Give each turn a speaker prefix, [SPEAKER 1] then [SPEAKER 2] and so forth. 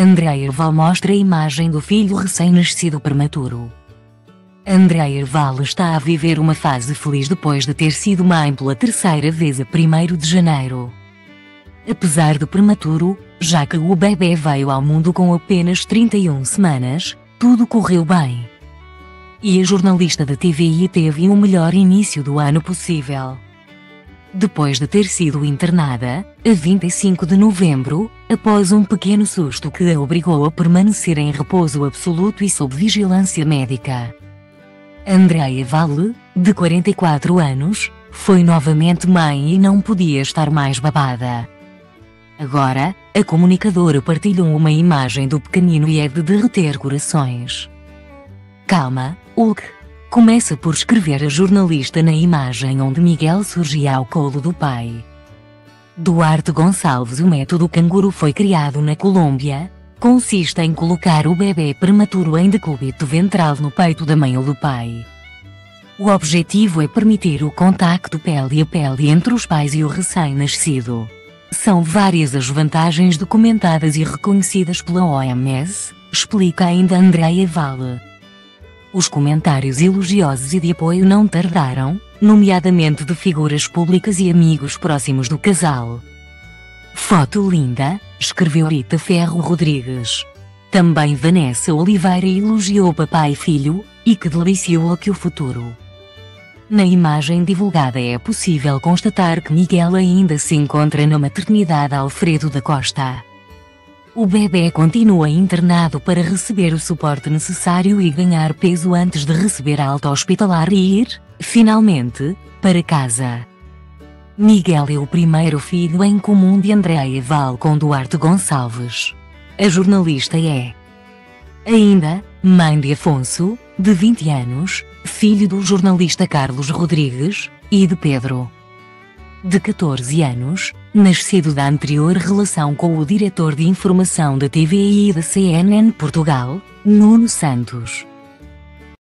[SPEAKER 1] Andrea Val mostra a imagem do filho recém-nascido prematuro. Andrea Val está a viver uma fase feliz depois de ter sido mãe pela terceira vez a 1 de janeiro. Apesar do prematuro, já que o bebê veio ao mundo com apenas 31 semanas, tudo correu bem. E a jornalista da TVI teve o melhor início do ano possível. Depois de ter sido internada, a 25 de novembro, após um pequeno susto que a obrigou a permanecer em repouso absoluto e sob vigilância médica. Andrea Valle, de 44 anos, foi novamente mãe e não podia estar mais babada. Agora, a comunicadora partilhou uma imagem do pequenino e é de derreter corações. Calma, Hulk. Começa por escrever a jornalista na imagem onde Miguel surgia ao colo do pai. Duarte Gonçalves O método canguru foi criado na Colômbia. Consiste em colocar o bebê prematuro em decúbito ventral no peito da mãe ou do pai. O objetivo é permitir o contacto pele a pele entre os pais e o recém-nascido. São várias as vantagens documentadas e reconhecidas pela OMS, explica ainda Andrea Valle. Os comentários elogiosos e de apoio não tardaram, nomeadamente de figuras públicas e amigos próximos do casal. Foto linda, escreveu Rita Ferro Rodrigues. Também Vanessa Oliveira elogiou papai e filho, e que deliciou que o futuro. Na imagem divulgada é possível constatar que Miguel ainda se encontra na maternidade Alfredo da Costa. O bebê continua internado para receber o suporte necessário e ganhar peso antes de receber alta hospitalar e ir, finalmente, para casa. Miguel é o primeiro filho em comum de Andréa Val com Duarte Gonçalves. A jornalista é ainda mãe de Afonso, de 20 anos, filho do jornalista Carlos Rodrigues, e de Pedro. De 14 anos, nascido da anterior relação com o diretor de informação da TVI e da CNN Portugal, Nuno Santos.